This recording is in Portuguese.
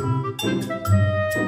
Música